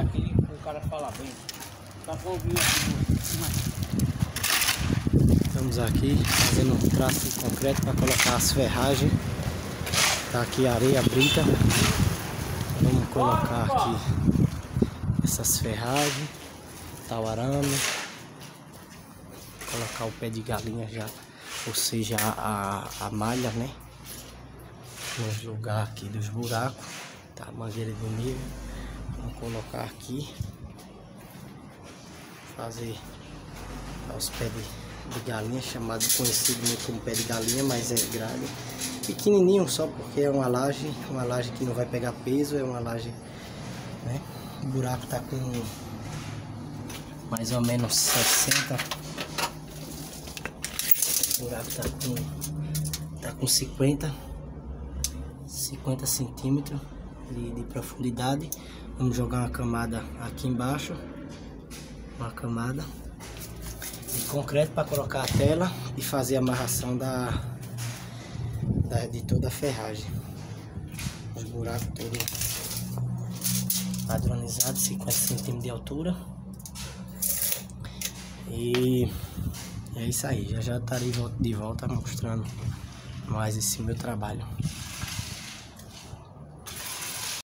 aquele o cara fala bem. Tá bom vir aqui. Estamos aqui fazendo um traço de concreto para colocar as ferragens. Tá aqui a areia brita. Vamos colocar aqui essas ferragens. Tá o arame. Colocar o pé de galinha já. Ou seja, a, a malha, né? Nos lugar aqui dos buracos. Tá a mangueira do nível. Colocar aqui. Fazer os pés de, de galinha, chamado conhecido como pé de galinha, mas é grande. Pequenininho só porque é uma laje, uma laje que não vai pegar peso, é uma laje, né? O buraco tá com mais ou menos 60. O buraco tá com tá com 50 50 centímetros de, de profundidade. Vamos jogar uma camada aqui embaixo, uma camada de concreto para colocar a tela e fazer a amarração da, da de toda a ferragem. Os buracos todos padronizados, 50 centímetros de altura. E é isso aí, já já estarei de volta mostrando mais esse meu trabalho.